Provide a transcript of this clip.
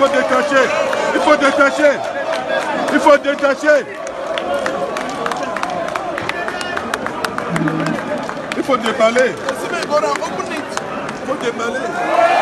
Il faut détacher. Il faut détacher. Il faut détacher. Il faut déballer. Il faut déballer.